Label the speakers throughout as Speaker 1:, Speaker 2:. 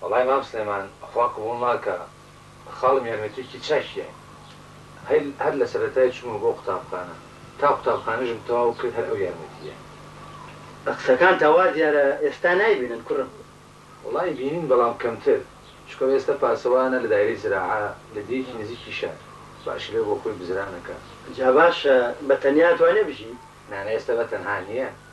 Speaker 1: وەڵای مام سلێمان خوا قبوڵ ناکا خاڵم یارمەتیەکی چاکیە هەی هەر لەسەرەتای چومە بۆ قوتابخانە تا قوتابخانەشم تەواو کرد هەر ئەو یارمەتیە.
Speaker 2: لە قسەکانتا وا دیارە ئێستا نایبینن کوڕم.
Speaker 1: وەڵای بینین بەڵام کەمتر چونکە ئەو ئێستا پاسەوانە لە دایرەی زراعە لە دێیەکی نزیکی شار باشی لەو بۆ خۆی بزران ئەکا.
Speaker 2: جا باشە بە تەنیات وانە بژی؟
Speaker 1: نانە ئێستا بە تەنها
Speaker 2: نیە.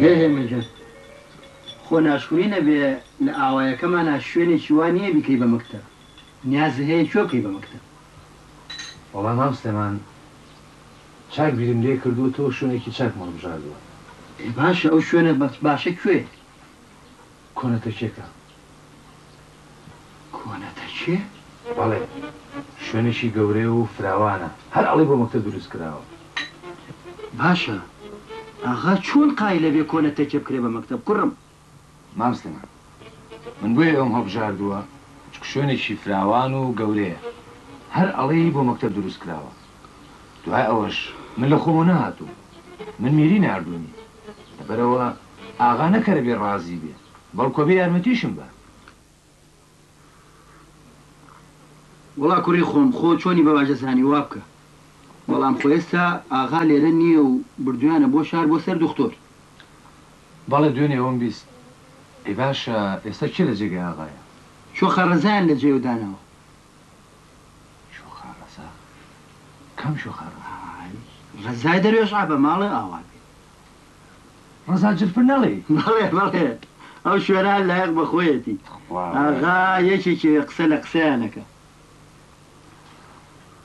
Speaker 2: ئێ
Speaker 3: هێمن جان خۆ ناشکوری نەبێ لە ئاوایەکەمانا شوێنێکی وا نییە بیکەی بە مەکتەب نیازت هەیە کوێ بکەی بە مەکتەب؟
Speaker 1: وەڵا مام سلێمان چاک بیرم لێ کردووەتەوە شوێنێکی چاکم هەڵبژاردووە.
Speaker 3: ئێ باشە ئەو شوێنە باشە کوێیە؟
Speaker 1: کۆنە تەکیەکە
Speaker 3: کۆنە تەکیە؟
Speaker 1: بەڵێ شوێنێکی گەورەیە و فراوانە هەر ئەڵێی بۆ مەکتەب دروست کراوە.
Speaker 3: باشە ئاغا چۆن قایلە بێ کۆنە تەکیە بکرێ بە مەکتەب کوڕم؟
Speaker 1: مام سلێمان من بۆیە ئێوەم هەڵبژاردووە چونکە شوێنێکی فراوان و گەورەیە هەر ئەڵێی بۆ مەکتەب دروست کراوە دوای ئەوەش من لە خۆمەوە نەهاتووم من میری ناردوونی بەرەوە ئاغا نەکەرە بێ ڕازی بێ بەڵکۆ بێ یارمەتیشم بە.
Speaker 3: وەڵا کوڕی خۆم خۆ چۆنی بەباش دەزانی وابکە بەڵام خۆ ئێستا ئاغا لێرە نییە و بردویانە بۆ شار بۆ سەر دوختۆر.
Speaker 1: بەڵێ دوێنێ ئەوەم بیست. ئەی باشە ئێستا کێ لە جێگای ئاغایە؟
Speaker 3: چۆخە ڕەزایان لە جێیەوە
Speaker 1: داناوە. شۆخا ڕەزا،
Speaker 3: کام شۆخا ڕەزا؟ ئای ڕەزای دەروێش عەبە ماڵێ ئاوا بێ.
Speaker 1: ڕەزا جرپر نەڵێی.
Speaker 3: بەڵێ بەڵێ ئەو شوێنە هەر لایەق بە خۆیەتی. تخوا ڕەزا. ئاغا یەکێکی وێ قسە لە قسەیان نەکا.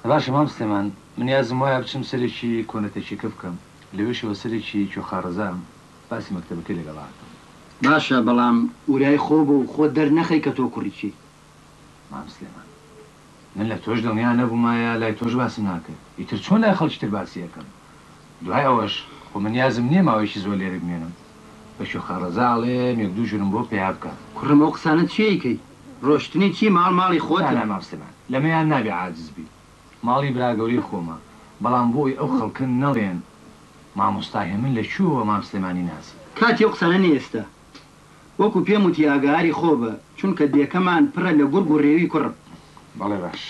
Speaker 1: باشە مام سلێمان منیازم وایە بچم سەرێکی کۆنەتەکیەکە بکەم لەوێشەوە سەرێکی کۆخا ڕەزام باسی مەکتەبەکەی لەگەڵا ئەکەم.
Speaker 3: باشە بەڵام ورای خۆ بە و خۆت دەر نەخەی کە تۆ کوڕیکی.
Speaker 1: مام سلێمان، من لە تۆش دڵنیا نەبوومایە لای تۆش باسم ناکرد، ئیتر چۆن لای خەڵکی تر باسی ئەکەم؟ دوای ئەوەش خۆ من نیازم نییە ماوەیەکی زۆر لێرە بمێنم، بە کوێخا ڕەزا ئەڵێم یەک دوو ژوورم بۆ پەیا بکات.
Speaker 3: کوڕم ئەو قسانە چییە ئەیکەی؟ ڕۆشتنی چی؟ ماڵ ماڵی
Speaker 1: خۆتە. نا نا مام سلێمان، لەمەیان نابێ عاجز بی، ماڵی براگەورەی خۆمە، بەڵام بۆ ئەوەی ئەو خەڵکە نەڵێن مامۆستا هێمن لە کوێوە مام سلێمانی ناسی؟
Speaker 3: کاتی ئەو قسانە نییە ئێستا. وەکو پێم وتی ئاگااری خۆ بە چونکە دێکەمان پرە لە گورگ و رێوی کوڕ.
Speaker 1: بەڵێ باش.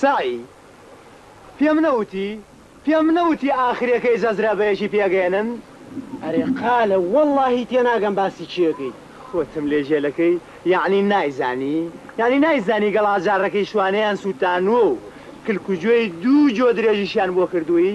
Speaker 4: سەعی، پێم نەوتی پێم نەوتی ئاخرەکەی جەزرە بەیەکی پێگەیەنن؟ ئەرێ قالە وەڵاهی تێناگەم باسی چی ئەکەیت. خۆتم لێ جێلەکەی یەعنی نایزانی یەعنی نایزانی گەڵاجارەکەی شوانەیان سوتانوە و کلکوجۆی دوو جۆ درێژیشیان بۆ کردووی.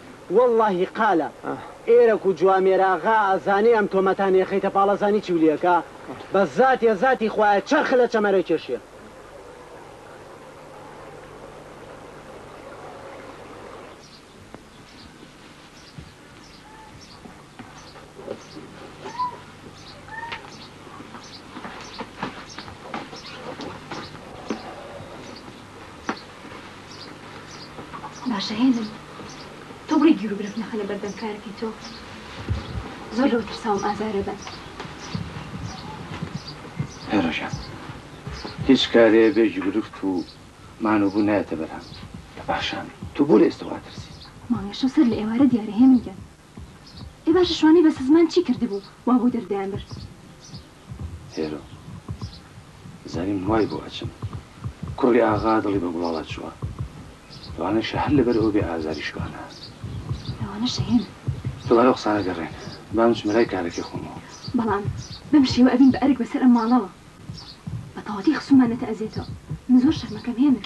Speaker 4: وەڵڵاهی قالە ئێرەک و جوامێراغا ئەزانێ ئەم تۆمەتانە یەخەیتە پاڵ ئەزانی چیو لێکا بەس زاتێ زاتی خوایە چەرخ لە چەمەرە کێشێ.
Speaker 5: باشە هێندم تۆ بڕی گیر و گرفت نەخە لە بەردەم کارەکەی تۆ زۆر لەوە ترساوم ئازارە بەن
Speaker 1: هێرەژان هیچ کارێ بێ گرفت و مان و بوو نایەتە بەرام باشان تۆ بۆ لە ئێستەوا ترسی
Speaker 5: ماڵێشە سەر لە ئێوارە دیارە هێمن گیان ئێ باشە شوانەی بەسزمان چی کردبوو وا بۆ دەرد دەیانبرد.
Speaker 1: هێرۆ. زانیم وای بۆ ئەچن. کوڕی ئاغا دڵی بە گوڵاڵە چووە. لەوانەشە هەر لەبەر ئەو بێ ئازاری شوانە.
Speaker 5: لەوانەشە هێمن.
Speaker 1: دوبارە ئەو قسانە گەڕێن. با بچمە لای کارەکەی خۆمەوە.
Speaker 5: بەڵام بەم شێوە ئەبین بە ئەرک بەسەر ئەم ماڵەوە. بە تەواتی خسومانەتە ئەزێتەوە. من زۆر شەرمەکەم هێمن.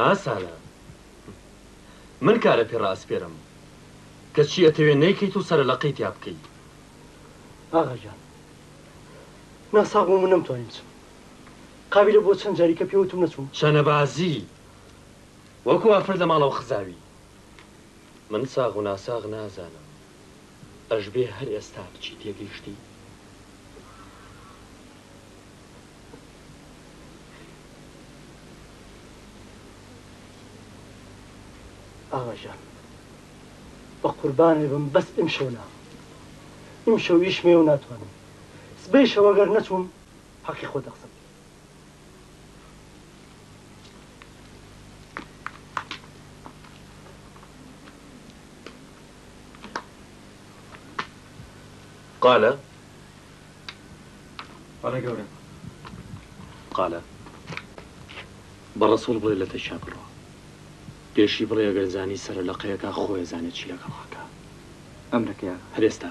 Speaker 6: ئاسانە من کارە پێ ڕاسپێرم کەچی ئەتەوێ نەیکەیت و سەرە لەقەی تیا بکەیت
Speaker 7: ئاغاجان ناساغ بووم و نەمتوانی بچم قابیلە بۆ چەند جاری کە پێوتم نەچوو.
Speaker 6: چەنەبازی وەکو ئافرەت لە ماڵەوە خزاوی من ساغ و ناساغ نازانم ئەشبێ هەر ئێستا بچی تێگەیشتی؟
Speaker 7: ئاوا جان بەقوربانێ بم بەس ئمشەو نا ئمشەویش مێو ناتوانم سبەیشەوە گەر نەچووم حەقی خۆتە قسە بکەی.
Speaker 6: قال
Speaker 2: بەڵێ گەورەم
Speaker 6: قال بە ڕەسوڵ بڵێ لە تەکیا بڕۆ پێشی بڵێ ئەگەر زانی سەرە لە قەیەکە خۆی زانێت چی
Speaker 7: لەگەڵ ڕاکە ئەمرەکەیان هەرێستا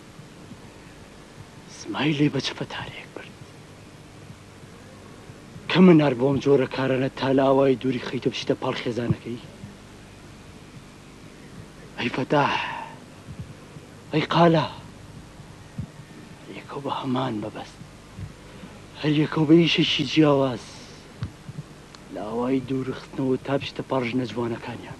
Speaker 7: سمایلی بە چپەتارێک برد. کەمە نار بۆ ئەم جۆرە کارانە تا لە ئاوایی دووری خەیت و بچیتە پاڵ خێزانەکەی. ئەی فەتاح، ئەی قالە، هەریەکەو بە هەمان مەبەست، هەریەکەو بە ئیشێکی جیاواز، لە ئاوایی دوور
Speaker 8: خستنەوە تا بچیتە پاڵ ژنە جوانەکانیان.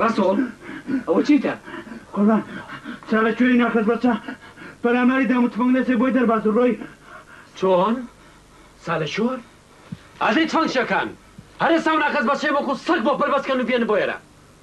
Speaker 2: ڕەسوڵ ئەوە چیتە؟
Speaker 7: قوربان چا لە کوێی ناخەس بە چا پەلاماری دام و
Speaker 6: تفەنگ لەسێ بۆی دەرباز و
Speaker 2: ڕۆی. چۆن؟ چا لە کۆر؟ ئەدەی تفەنگ شەکان هەر
Speaker 7: ئێستا و ناخەس بە
Speaker 2: چێ
Speaker 7: بۆ خۆ سەگ بۆ پەل بەس کەن و بێنە بۆ ئێرە.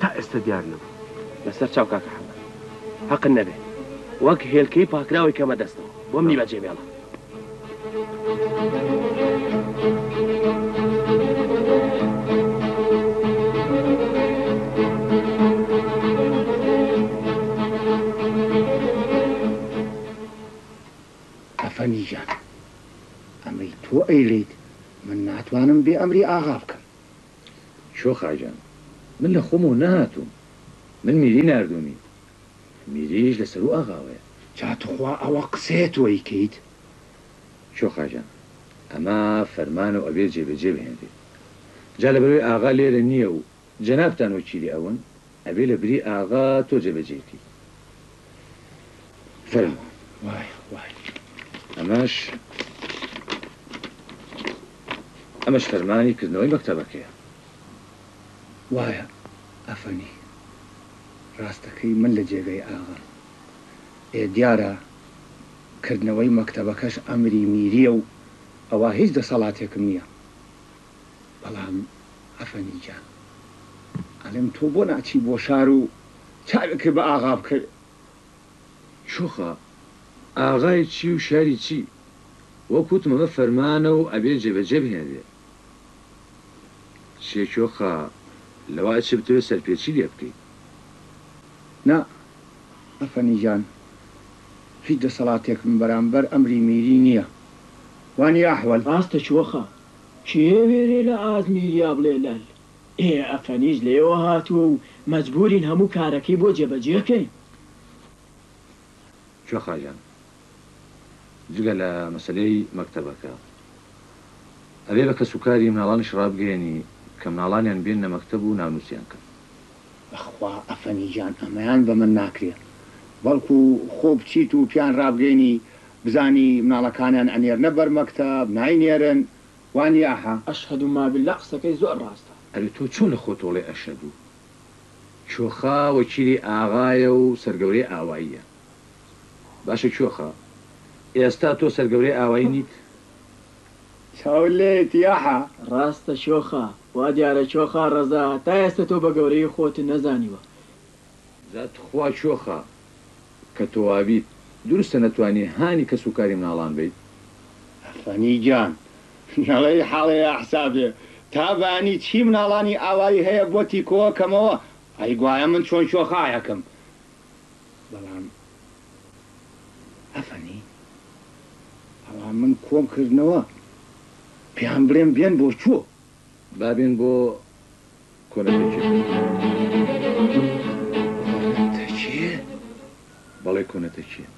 Speaker 7: تا ئێستا دیار نەبوو.
Speaker 2: لەسەر چاو کاکە حەمە هەقن نەبێ وەک هێلکەی پاکراوی کەمە دەستەوە بۆ منی بەجێ بێڵە.
Speaker 9: ئەفەندی گیان ئەمری تۆ ئەیڵێیت من ناتوانم بێ ئەمری ئاغا بکەم.
Speaker 1: چۆ خاجان من لە خۆمەوە نەهاتووم من میری ناردوومی میریش لە سەروو ئاغاوەیە.
Speaker 9: جا تخوا ئەوە قسەیە تۆ
Speaker 1: ئەیکەیت؟ چۆ خاجان ئەمە فەرمانە و ئەبێ جێبەجێ بهێنرێت جا لەبەرەوەی ئاغا لێرە نییە و جەنابتان وەکیلی ئەون. ئەبێ لە بری ئاغا تۆ جێ
Speaker 9: بە جێی کەی فەرموو.
Speaker 1: وایە وایە ئەمەش ئەمەش فەرمانی کردنەوەی مەکتەبەکەیە.
Speaker 9: وایە ئەفەنی ڕاست دەکەی من لە جێگای ئاغام. ئێ دیارە کردنەوەی مەکتەبەکەش ئەمری میریە و ئەوا هیچ دەسەڵاتێکم نیە بەڵام ئەفەندی گیان ئەڵێم تۆ بۆ ناچی بۆ شار و چاوێکت بە ئاغا بکەوێ.
Speaker 1: چۆخە ئاغای چی و شاری چی؟ وەک وتم ئەمە فەرمانە و ئەبێ جێبەجێ بهێنرێ. سێ چۆخە لەوە ئەچێ بتەوێ سەرپێچی لێ بکەی.
Speaker 9: نا ئەفەندی گیان هیچ دەسەڵاتێکم بەرامبەر ئەمری میری نییە. وانییە ئەحوەل؟
Speaker 10: ڕاستە چۆخە کێ وێرێ لە ئاز میریا بڵێ لەل ئێ ئەفەنیش لێوە هاتووە و مەجبوورین هەموو کارەکەی بۆ جێبەجێ
Speaker 1: کەین. کێ خاجان جگە لە مەسەلەی مەکتەبەکە ئەبێ بە کەسوکاری مناڵانیش ڕابگەیەنی کە مناڵانیان بێننە مەکتەب و ناونووسیان کەن.
Speaker 9: بەخوا ئەفەنی گیان ئەمەیان بە من ناکرێ بەڵکو خۆ بچیت و پێیان ڕابگەینی بزانی مناڵەکانیان ئەنێرنە بەر مەکتەب ناینێرن وانیە ئەحە.
Speaker 10: اشهد ما باللە قسەکەی زۆر ڕاستە.
Speaker 1: ئەرێ تۆ چۆن لە خۆت ئەڵێ ئەشەدوو؟ چۆخە وەکیلی ئاغایە و سەرگەورەی ئاواییە. باشە چۆخە ئێستا تۆ سەرگەورەی ئاوایی نیت؟
Speaker 9: چاوت لێیەتی ئەحە.
Speaker 10: ڕاستە چۆخە. وا دیارە چۆخە ڕەزا تا ئێستە تۆ بە گەورەیی خۆت نەزانیوە.
Speaker 1: جا تخوا کێخە کە تۆ وابیت دروستە نەتوانی هانی کەس و کاری مناڵان بەیت.
Speaker 9: فەنی گیان نەڵێی حاڵێ ئەحسابێ تا بەانی چی مناڵانی ئاوایی هەیە بۆتی کۆکەمەوە ئەی گوایە من چۆن کێخایەکم بەڵام ئەفەنی بەڵام من کۆم کردنەوە پێیان بڵێم بێن بۆ کوێ؟
Speaker 1: با بێن بۆ. کۆنە
Speaker 9: تەکیە
Speaker 1: بەڵێ تەکیە بەڵێ کۆنە تەکیە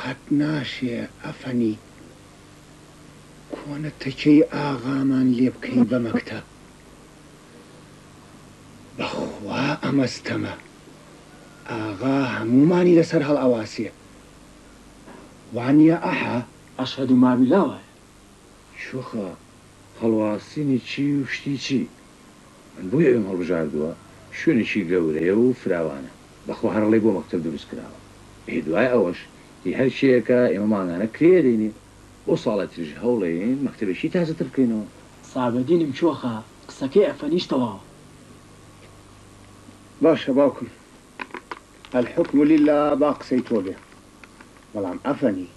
Speaker 9: قەت ناشێ ئەفەنی کۆنە تەکیەی ئاغامان لێ بکەی بە مەکتەب بەخوا ئەمە ستەمە ئاغا هەموومانی لەسەر هەڵئەواسێ وانیە
Speaker 10: ئەحە. ئەشهەدو مابیلا وایە
Speaker 1: شوخە هەڵواسینی چی و شتی چی من بۆی ئەوێم هەڵبژاردووە شوێنێکی گەورەیە و فراوانە بەخوا هەر ڵێی بۆ مەکتەب دروست کراوە ئێ دوای ئەوەش هی هەر کێیەکە ئێمە مانگانە کرێ ئەدەینێ بۆ ساڵە تریش هەوڵەیەین مەکتەبێکی تازە تر بکەینەوە.
Speaker 10: سابەدینم چۆخە قسەکەی ئەفەنیش تەواوە.
Speaker 9: باشە باوکم الحکم للە با قسەی تۆ بێ بەڵام ئەفەنی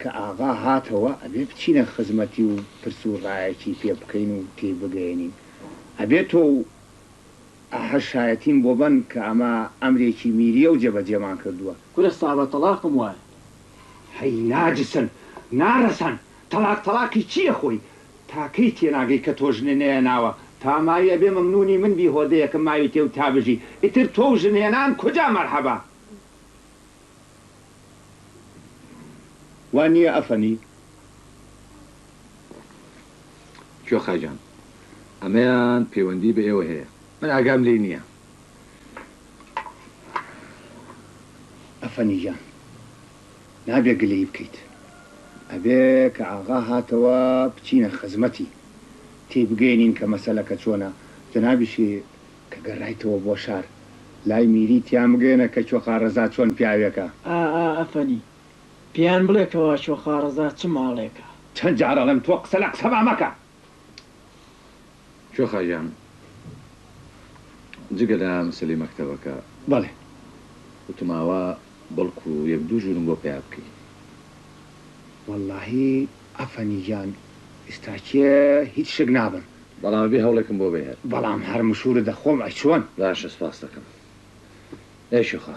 Speaker 9: کە ئاغا هاتەوە ئەبێ بچینە خزمەتی و پرس و ڕایەکی پێ بکەین و تێی بگەیەنین ئەبێ تۆ و ئه شایەتیم بۆ بەن کە ئەمە ئەمرێکی میریە و جێبەجێمان کردووە.
Speaker 10: کورە ساوە تەڵاقم وایە.
Speaker 9: هەی ناجسن نارەسەن تەڵاق تەڵاقی چیە خۆی تا کەی تێناگەی کە تۆ ژنە نەیەناوە تا ماوی ئەبێ مەمنونی من بی هۆدەیەکم ماویتێ و تا بژی ئیتر تۆ و ژن هێنان کجا مەرحەبا وا نیە ئەفەنی
Speaker 1: کوێخا گیان ئەمەیان پەیوەندی بە ئێوە هەیە من ئاگام لێی نیە.
Speaker 9: ئەفەنی گیان. نابێ گلەیی بکەیت ئەبێ کە ئاغا هاتەوە بچینە خزمەتی تێیبگەینین کە مەسەلەکە چۆنە جەنابیشی کە گەرایتەوە بۆ شار لای میری تیانبگەیەنە کە چۆخا رەزا چۆن پیاوێکە.
Speaker 10: ئا ئا ئەفەنی پێیان بڵێ کەوا چۆخا رەزا چ ماڵێکە.
Speaker 9: چەند جار ئەڵێم تۆ قسە لە قسەما مەکە.
Speaker 1: کوێخا گیان جگە لە مسەلی مەکتەبەکە
Speaker 9: بەڵێ
Speaker 1: وتماوە بەڵکو یەک دوو ژوورم بۆ پەیا بکەی.
Speaker 9: وەڵاهی ئەفەندی گیان ئیستا کێ هیچ شک نابم.
Speaker 1: بەڵام ئەبێ هەوڵێکم بۆ بەی هەر.
Speaker 9: بەڵام هەر مشورت دەخۆم ئەی چۆن.
Speaker 1: باشە
Speaker 9: سپاستەکەم ئێ
Speaker 7: کوێخا.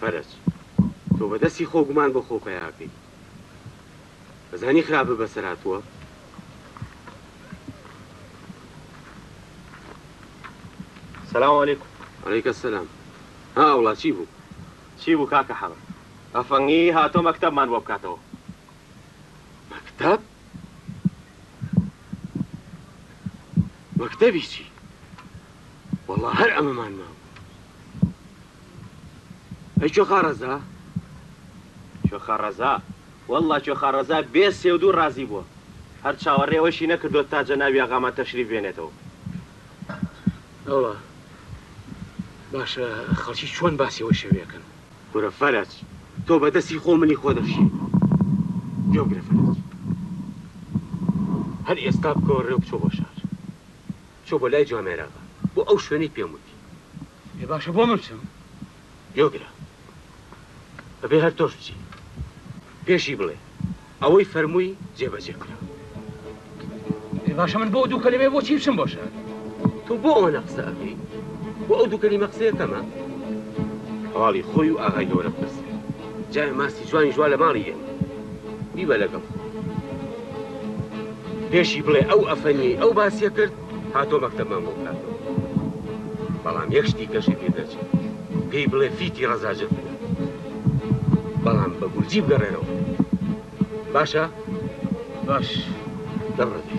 Speaker 7: فەرەج تۆ بە دەستی خۆو گومان بۆ خۆو پەیا ئەکەی ئەزانی خراپە بەسەر هاتووە؟
Speaker 2: سلام علیکم.
Speaker 7: علیک سلام. ها ئەوڵا چی بوو؟
Speaker 2: چی بوو کاکە حەمە؟ ئەفەنگی هاتووە مەکتەبمان بۆ بکاتەوە.
Speaker 7: مەکتەب؟ مەکتەبی چی؟ وەڵا هەر ئەمەمان مابوو. ئەی چۆخا ڕەزا؟
Speaker 2: چۆخا ڕەزا؟ وەڵڵا چۆخا ڕەزا بێ سێ و دوو ڕازی بووە. هەر چاوەڕێی ئەوەشی نەکردووە تا جەنابی ئاغامان تەشریف بێنێتەوە.
Speaker 7: ئەوە باشە خەڵکی چۆن باسی ئەو شەوێ ئەکەن؟ کورە فەرەج تۆ بە دەستی خۆ منی خۆ دەخشی. گوێ بگرە فەرەج. هەر ئێستا بکەوە ڕێ و بچۆ بۆ شار. بچۆ بۆ لای جوامێراغا، بۆ ئەو شوێنەی پێم وتی.
Speaker 9: ئێ باشە بۆ من بچم؟
Speaker 7: یۆ برا ئەبێ هەر تۆش بچی پێشی بڵێ ئەوەی فەرمووی جێبەجێ کرا.
Speaker 9: ئێ باشە من بۆ ئەو دوو کەلیمەیە بۆ چی بچم بۆ شار؟
Speaker 7: تۆ بۆ ئەوەنە قسە ئەکەی؟ بۆ ئەو دوو کەلیمە قسە یەکەمە؟ هەواڵی خۆی و ئاغای گەورە بپرسە. جا ماسی جوانی جوا لە ماڵی ئێمە بیبە لەگەڵ خۆت. پێشی بڵێ ئەو ئەفەنییەی ئەو باسیە کرد هاتووە مەکتەبمان بۆ بکاتەوە بەڵام یەک شتی کەشی بیر دەچێ پێی بڵێ فیتی ڕەزا جەرگ بدە بەڵام بە گورجی بگەڕێرەوە باشە
Speaker 9: باش دەڕەبی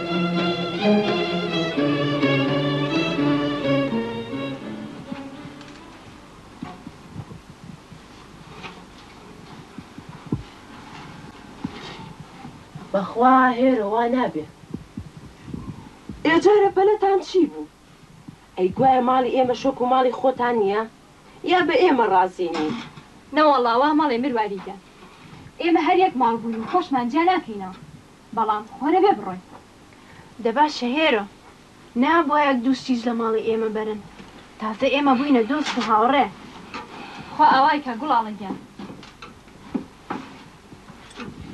Speaker 11: بەخوا هێرۆ وا نابێ. ئێجارە پەلەتان چی بوو؟ ئەی گوایە ماڵی ئێمەش وەکو ماڵی خۆتان نیە؟ یا بە ئێمە ڕازی
Speaker 5: نین؟ نەوەڵڵا وا مەڵێ مرواری گیان. ئێمە هەر یەک ماڵ بووین و خۆشمان جیا ناکەینەوە. بەڵام خۆ نەبێ بڕۆین.
Speaker 12: دە باشە هێرۆ، نا بۆیاک دوو سیج لە ماڵی ئێمە بەرن، تازە ئێمە بووینە دۆست و هاوڕێ.
Speaker 5: خوا ئاوای کا گوڵاڵە گیان.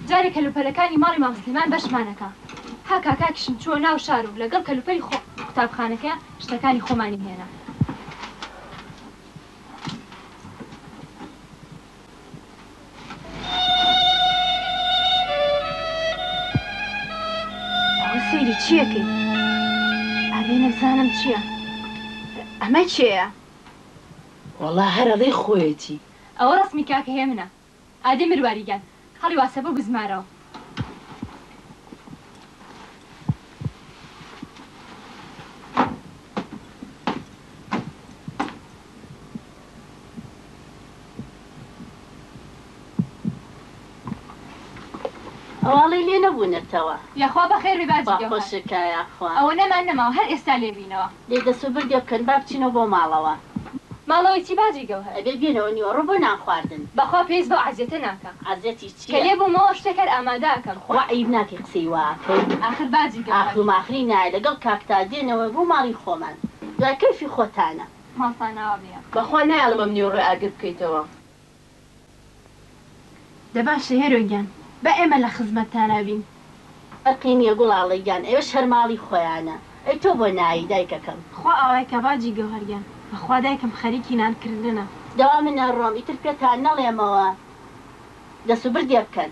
Speaker 5: جارێ کەلوپەلەکانی ماڵی مام سلیمان بەشمان ئەکا. ها کاکاکیشم چووە ناو شار و لەگەڵ کەلوپەلی خۆ قوتابخانەکە شتەکانی خۆمانی هێنا.
Speaker 12: سەیری چیەکەی ئەێ نەزانم چییە ئەمە چێە
Speaker 11: وەڵا هەرەڵی خۆیەتی
Speaker 5: ئەوە ڕسمی کاکە هێمنە ئادەی مرواریگیان هەڵیواسە بۆ بزمارەوە.
Speaker 13: هەواڵی لێ نەبوونەتەوە.
Speaker 5: یاخوا بەخێر بێ باجی
Speaker 13: دۆخەکە. خوا
Speaker 5: خۆشت کا یاخوا. ئەوەنەمان نەماوە هەر ئێستا لێبینەوە.
Speaker 13: دەی دەسوبردێ بکەن با بچینەوە بۆ ماڵەوە.
Speaker 5: ماڵەوەی چی باجی گەوهەر.
Speaker 13: ئەبێ بێنەوە نیوەڕۆ بۆ نان خواردن.
Speaker 5: بەخوا پێویست بەو عەزیەتە
Speaker 13: ناکا.
Speaker 5: عەزیەتی
Speaker 13: چیە.
Speaker 5: کە لێ بوومەوە شتێک هەر ئامادە ئەکەم.
Speaker 13: خوا عەیب ناکەی قسەی وا
Speaker 5: ئەکەی. ئاخر باجی گەوهەر.
Speaker 13: ئاخر و ماخری نایە لەگەڵ کاک تا دێنەوە بۆ ماڵی خۆمان. دوای کەیفی خۆتانە.
Speaker 5: ماڵتان ئاوا بێ.
Speaker 11: بەخوا نایەڵم ئەم نیوەڕۆی ئاگر بکەیتەوە.
Speaker 12: دە باشە هێرۆ گیان با ئێمە لە خزمەتتانا بین.
Speaker 13: فەرقی نیە گوڵاڵە گیان ئەوێش هەر ماڵی خۆیانە ئەی تۆ بۆ نایی دایکەکەم.
Speaker 12: خوا ئاوای کە باجی گەوهەر گیان. بەخوا دایکم خەریکی نان
Speaker 13: کردنە. دەوا من ئەڕۆم ئیتر پێتان نەڵێمەوە دەسوبردێ بکەن.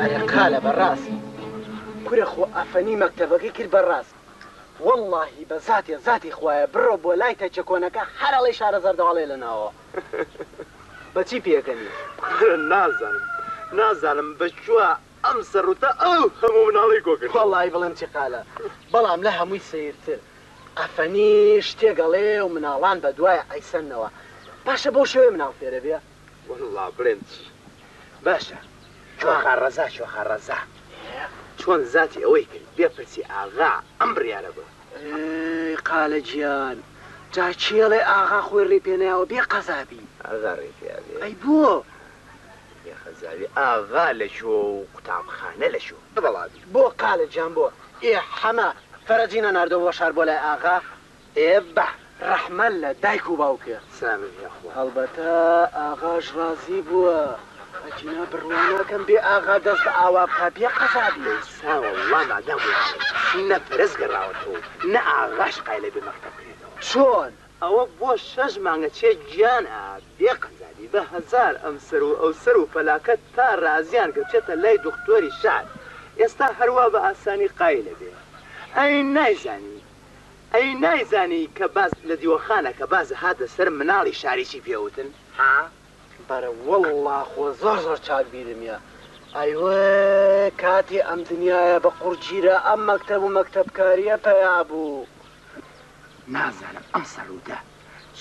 Speaker 4: ئەرێ قالە بەڕاست کورە خۆ ئەفەنی مەکتەبەکەی کرد بە ڕاز وەڵاهی بە زاتێ زاتی خوایە بڕۆ بۆ لای تەچە کۆنەکە هەر ئەڵێی شارەزار دەواڵێ لە ناوەوە بەچی پێکەنی.
Speaker 14: کورە نازانم نازانم بەچوا ئەم سەڕتە ئەو هەموو مناڵەی کۆ
Speaker 4: کردووە. وەڵایی بڵێم چقالە بەڵام لە هەمووی سەیرتر قەفەنی شتێک ئەڵێ و مناڵان بە دوایە ئەیسەننەوە باشە بەو شێوەیە مناڵ فێرە بێ؟
Speaker 14: وەڵا بڵێم چی باشە کاکە ڕەزا کاکە ڕەزا چۆن زاتی ئەوەی کرد بێ پرسی ئاغا ئەم بڕیارە بە.
Speaker 4: ئێ قالە گیان جا کێڵێ ئاغا خۆی ڕێ پێ نەیاوە بێ قەزا بی.
Speaker 14: ئاغا ڕێ پێ ئەبێ.
Speaker 4: ئەی بۆ؟
Speaker 14: یە خەزاوی ئاغا لە چۆ و قوتابخانە لە چۆ؟ ئە بەڵا بی
Speaker 4: بۆ قالە جان بۆ؟ ئێ حەمە فەرەجی نەناردۆ بۆ شار بۆ لای ئاغا؟ ئێ بە رەحمە لە دایک و باوکێ. سامی لە خۆ. هەڵبەتە ئاغاش رازی بووە ئەگینا بڕوا ناکەم بێ ئاغا دەست ئاوا بکا بێ قەزابی.
Speaker 14: دە سا وە ڵا مادام وە یە نە فەرەج گە راوە تۆ و نە ئاغاش قایلە بێ مەکتەب بکرێتە وە.
Speaker 4: چۆن؟
Speaker 14: ئەوە بۆ شەش مانگە چێ گیان ئا بێ قەزابی بە هەزار ئەم سەر و ئەو سەر و پەلاکەت تا رازیان کە بچێتە لای دختۆری شار ئێستا هەر وا بە ئاسانی قایل ئەبێ ئەی نایزانی ئەی نایزانی کە باز لە دیوەخانە کە باز هاتە سەر مناڵی شاری چی پێ وتن ها
Speaker 4: بەرە وەڵڵا خۆ زۆر زۆر چاک بیرم یە ئەی وە کاتێ ئەم دنیایە بە قوڕ گیرا ئەم مەکتەب و مەکتەبکاریە پەیا بوو
Speaker 14: نازانم ئەم سەروتە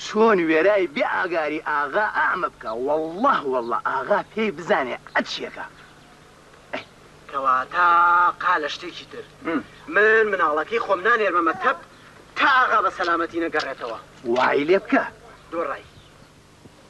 Speaker 14: چۆن وێرای بێ ئاگاری ئاغا ئەعمە بکا واللە واللە ئاغا پێی بزانێ ئەچیەکا ئەی.
Speaker 4: کەواتە قا لە شتێکی تر من مناڵەکەی خۆم نانێرمە مەکتەب تا ئاغا بە سەلامەتی نەگەڕێتەوە.
Speaker 14: وای لێ بکە.
Speaker 1: دۆڕای.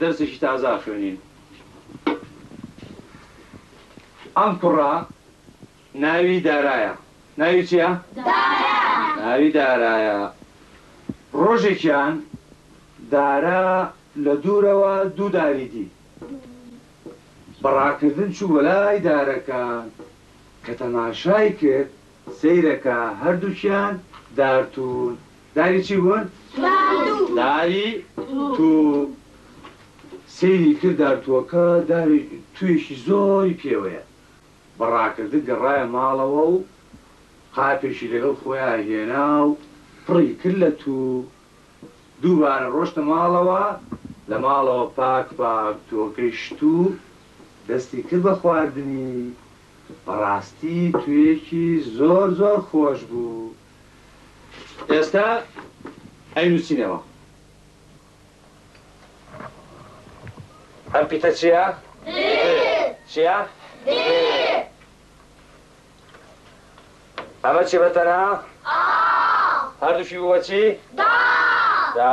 Speaker 1: دەرسێکی تازە ئەخوێنین. ئەم کوڕە ناوی دارایە. ناوی چیە؟ دارا. ناوی دارایە. ڕۆژێکیان دارا لە دوورەوە دوو داری دی. بە ڕاکردن چوو بۆ لای دارەکان. کە تەماشای کرد سەیرە کە هەردووکیان دارتوون. داری چی بوون؟ دارتوو. داری توو. سەیری کرد دارتووەکە داری توویەکی زۆری پێوەیە. بە ڕاکردن گەڕایە ماڵەوە و قاپێکی لەگەڵ خۆیا هێنا و پڕی کرد لە توو. دووبارە ڕۆشتە ماڵەوە. لە ماڵەوە پاک پاک تووەکەی شت و دەستی کرد بە خواردنی. بەڕاستی توێکی زۆر زۆر خۆش بوو ئێستا ئەینوسینەوە. ئەم پیتە چیە؟ د. چیە؟ د. ئەمە چی بەتەنە؟ ئا. هەردووکی بوو بە چی؟ دا. دا.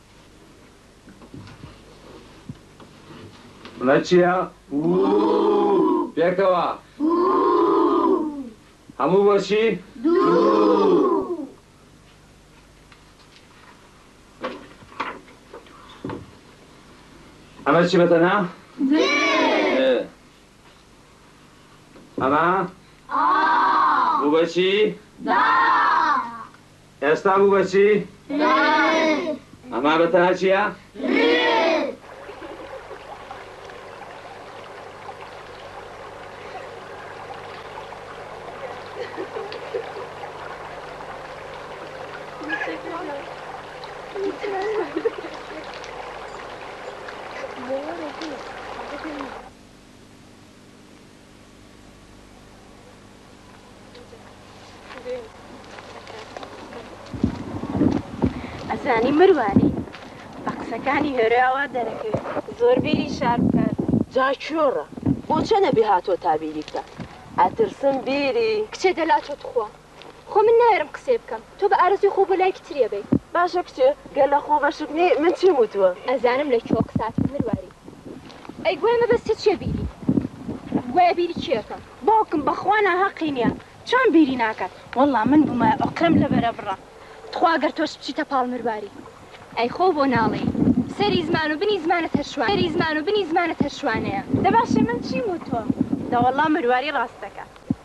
Speaker 1: ئەمە چیە؟ پێکەوە. هەموو بۆ چی؟ ئەمە چی بەتەنها؟ ئەمە؟ بوو بە چی؟ ئێستا بوو بە چی؟ ڕێ. ئەمە بە تا چییە؟ ڕێ.
Speaker 12: ئەزانی مرواری بە قسەکانی هێرەیاوا دەرەکەوێت زۆر بیری شار بکات
Speaker 11: جا کێڕە بۆ چەنە بێ هاتۆ تابیری بکە ئەترسم بیری
Speaker 5: کچێ دەلا تۆ تخوا خۆ من نایەرم قسەی بکەم تۆ بە ئارەزوی خۆ بۆ لایەکی ترێ بەی.
Speaker 11: باشە کچێ گەر لە خۆ بەشت نێی من چیم وتوە.
Speaker 5: ئەزانم لە کوێوە قساتم مرواری. ئەی گوایە مەبەستت چیە بیری گوایە بیری کێکم.
Speaker 12: باوکم بەخوا ناهەقی نیە چۆن بیری ناکات وەڵا من بومایە ئۆقرەم لە بەرە بڕە
Speaker 5: تخوا گەر تۆش بچیتە پاڵ مرواری. ئەی خۆ بۆ ناڵێی سەری زمان و بنی زمانت هەر شوانەیە سەری زمان و بنی
Speaker 12: زمانت هەر
Speaker 11: شوانەیە. دە
Speaker 12: باشە من چیم وتوە. دەوەڵا مرواری ڕاست دەکات.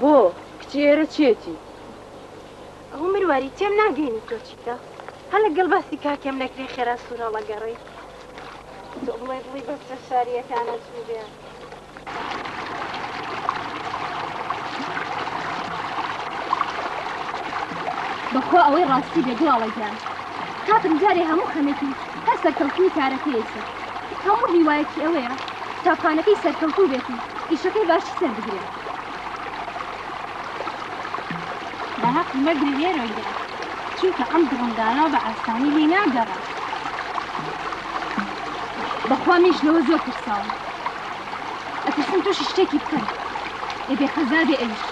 Speaker 11: بۆ کچی ئێرە چێتی؟
Speaker 12: ئەو مرواری تێم ناگەینی تۆ چیتە هە لەگەڵ باسی کاکێم نەکرێ خێرا سوورە ڵەگەڕی تۆ بڵێ بڵی بەس لە شاریەکانە چوو بێ
Speaker 5: بەخۆ ئەوەی ڕاستی بێ گوڵاڵەگیان کاکم جارێ هەموو خەمێکی هەر سەرکەوتنی کارەکەیەتی هەموو هیوایەکی ئەوەیە قوتابخانەکەی سەرکەوتوو بێت و ئیشەکەی باشی سەر بگرێت
Speaker 12: بەهەق مەگری لێرەوەیدا چونکە ئەم دڕندانە بە ئاسانی لێ ناگەڕێ
Speaker 5: بەخوا منیش لەوە زۆر ترساوم ئەترسم تووشی شتێکی بکەن ئێ بێ خەزا بێ ئەویش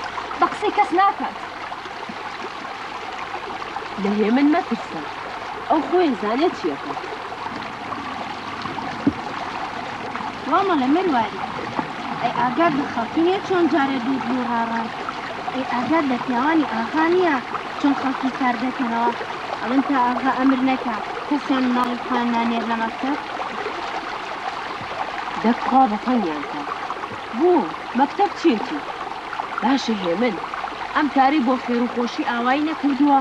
Speaker 5: بە قسەی کەس ناکات
Speaker 11: لە هێمن مەترسە ئەو خۆی زانێت چیەکە
Speaker 5: وا مەڵێ مەرواری ئەی ئاگات بە خەڵکی نیە چۆن جارێ دوو دوو ڕاڕان ئەی ئاگات بە پیاوانی ئاغا نیە چۆن خەڵکی کار دەکەنەوە ئەڵێن تا ئاغا ئەمر نەکا کەسیان ماڵی خۆیان نانێر لە مەکتەب
Speaker 11: دەک خوا بە تەنگیان کا بۆ مەکتەب چیەتی باشە هێمن ئەم کارەی بۆ خێر و خۆشی ئاوایی نەکردووە؟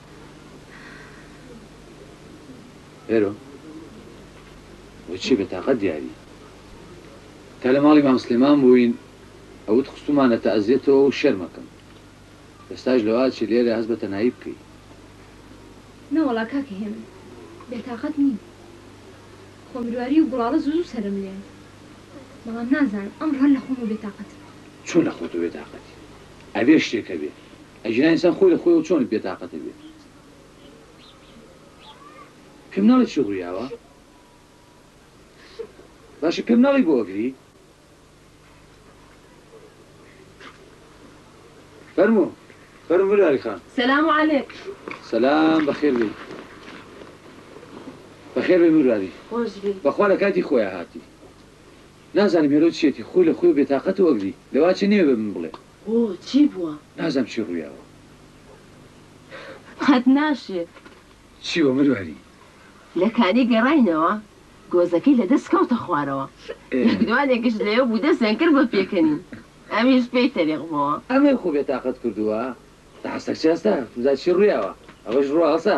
Speaker 5: هێرۆ
Speaker 1: بۆچی بە تاقەت دیاری تا لە ماڵی مام سلێمان بووین ئەوت خستومانەتە ئەزیەتەوە و شەرمەکەم ئێستاش لەوە چی لێرە هەست بە تەنایی بکەی.
Speaker 5: نەوەڵا کاکە هێمن بێ تاقەت نیم خۆ مرواری و گوڵاڵە زوو زوو سەرم لێن بەڵام نازانم ئەمڕۆ هەر لە خۆمەوە بێ تاقەتم.
Speaker 1: چۆن لە خۆتەوە بێ تاقەتی ئەبێ شتێک هەبێ. ئەی ژنان ئینسان خۆی لە خۆیەوە چۆن بێ تاقەت ئەبێ پێم ناڵێ چی ڕویاوە باشە پێم ناڵێی بۆ ئەگری فەرموو فەرموو مرواری خان.
Speaker 11: سلام علیک.
Speaker 1: سلام بەخێر بێی بەخێر بێی مرواری
Speaker 11: خۆش بی.
Speaker 1: بەخوا لە کاتی خۆیا هاتی نازانم هێرۆ چیەتی خۆی لە خۆیەوە بێ تاقەت و ئەگری دەواچێ نەیەوێ بە من بڵێ.
Speaker 11: بۆ چی بووە؟
Speaker 1: نازانم چی ڕوویاوە.
Speaker 11: قەت ناشێت.
Speaker 1: چی بوو مرواری؟
Speaker 11: لە کانی گەڕاینەوە گۆزەکەی لە دەست کەوتە خوارەوە. یەکدوانێ گشت لەوێ بوو دەستیان کرد بە پێکەنین. ئەمیش پێی تەریق
Speaker 1: بۆوە. ئەمەی خۆ بێتاقەت کردووە. تە هەستەکچی هەستە. بزانە چی ڕوویاوە. ئەوەش ڕووە هەڵسە.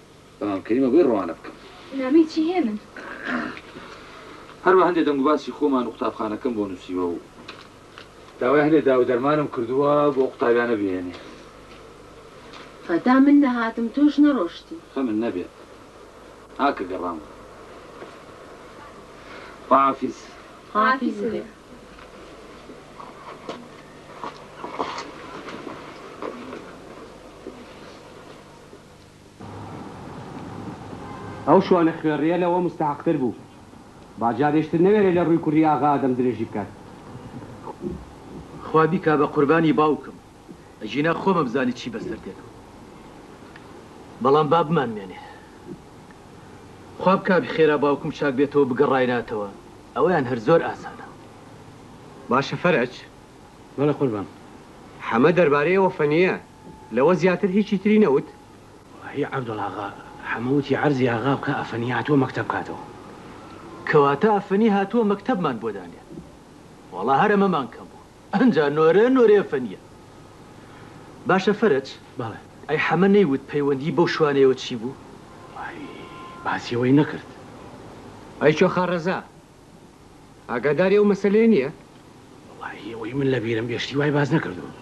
Speaker 1: بەمام کەریمە بۆی ڕەوانە بکەم.
Speaker 5: نامەی چی هێمن؟ هەر
Speaker 1: بە هەندێ دەنگوباسی خۆمان و قوتابخانەکەم بۆ نووسیوە و داوای هەندێ داو و دەرمانم کردووە بۆ ئەو قوتابیانە بهێنێ.
Speaker 11: فەتا من نەهاتم تۆش نەڕۆشتی.
Speaker 1: خەمت نەبێ ها کە گەڕام. خواحافیز.
Speaker 11: خواحافیز بێ.
Speaker 15: ئەو شوانە خوێڕیە لەوە مستەهەقتر بوو با جارێشتر نەوێرێ لە ڕووی کوڕی ئاغا ئادەم درێژی بکات.
Speaker 6: خوا بیکا بە قوربانی باوکم ئەگینا خۆم ئەمزانی چی بەسەر دێتم بەڵام با بمانمێنێ خوا بکا خێرا باوکم چاک بێتەوە بگەڕایناتەوە ئەوەیان هەر زۆر ئاسانە.
Speaker 15: باشە فەرەج؟
Speaker 6: بەڵێ قوربان.
Speaker 15: حەمە دەربارەی ئەوە فەنیە. لەوە زیاتر هیچی تری نەوت؟
Speaker 8: هی عەبدوڵ ئاغا حەمە وتی عەرزی ئاغا بکە ئەفەنی هاتووە مەکتەب کاتەوە.
Speaker 6: کەواتە ئەفەنی هاتووە مەکتەبمان بۆ دانێ. وەڵا هەر ئەمەمان کەم بوو. ئەنجا نۆرە نۆرەی ئەفەنییە. باشە فەرەج،
Speaker 8: بەڵێ.
Speaker 6: ئەی حەمە نەیوت پەیوەندیی بەو شوانەیەوە چی بوو؟
Speaker 8: وەهی باسی ئەوەی نەکرد.
Speaker 15: ئەی چۆخا ڕەزا؟ ئاگاداری ئەو مەسەلەیە نیە؟
Speaker 8: وەڵاهی ئەوەی من لەبیرم بێشتی وای باس نەکردووم.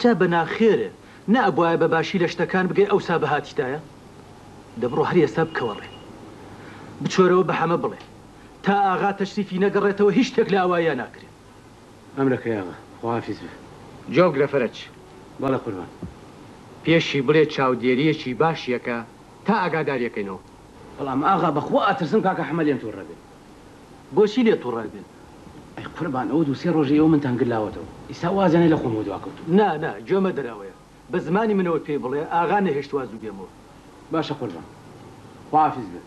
Speaker 6: جا بە ناخێرێ نە ئەبوایە بە باشی لە شتەکان بگەی ئەوسا بهاتیتایە دە بڕۆ هەر ئێستا بکەوە ڕێ بچۆرەوە بە حەمە بڵێ تا ئاغا تەشریفی نەگەڕێتەوە هیچ شتێک لە ئاواییا ناکرێ.
Speaker 8: ئەمرە کەی ئاغا خواحافیز بێ.
Speaker 15: جۆک لە فەرەج.
Speaker 8: بەڵێ قوربان.
Speaker 15: پێشی بڵێ چاودێریەکی باش یەکە تا ئاگاداری یەکەینەوە.
Speaker 8: بەڵام ئاغا بەخوا ئەترسم کاک ئەحمە لێم توڕە بێت.
Speaker 6: بۆچی لێت توڕە بێت؟
Speaker 8: ئەی قوربان ئەوە دوو سێ ڕۆژە ئێوە منتان گرلاوەتەوە ئیستا وازانێ لە خۆمەوە دواکەوتووم.
Speaker 6: نا نا گوێ مەدەرە ئەوەیە بە زمانی منەوە پێی بڵێ ئاغا نەهێشتوە زوو بێمەوە.
Speaker 8: باشە قوربان خواحافیز بێ.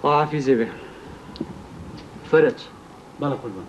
Speaker 15: خواحافیزێ بێ
Speaker 6: فەرەج.
Speaker 8: بەڵێ قوربان.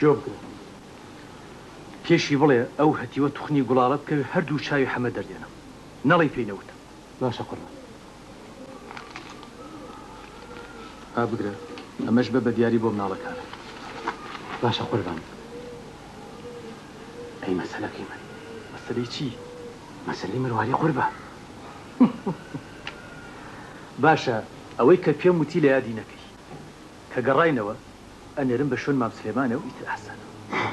Speaker 6: جواب گۆ کێشی بڵێ ئەو هەتیوە توخنی گوڵاڵە بکەوێ هەر دوو چاوی حەمە دەردێنم نەڵێی پێی نەوتم.
Speaker 8: باشە قوربان
Speaker 6: با بگرە ئەمەش بە بەدیاری بۆ مناڵەکانم.
Speaker 8: باشە قوربان ئەی مەسەلەکەی من.
Speaker 6: مەسەلەی چی؟
Speaker 8: مەسەلەی مرواری قوربان.
Speaker 6: باشە ئەوەی کە پێم وتی لە یادی نەکەی کە گەڕاینەوە ئەنێرم بە شوێن مام سلێمانەو ئیتر ئاسانە.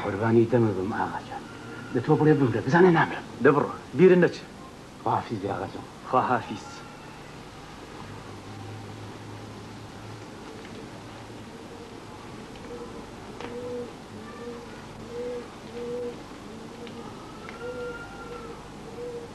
Speaker 8: قوربانی دەمت بم ئاغا گیان لە تۆ بڵێ بمرە بزانە نامرم.
Speaker 16: دە بڕۆ بیرت نەچێ. خواحافیز بێ ئاغا
Speaker 7: جان. خواحافیز.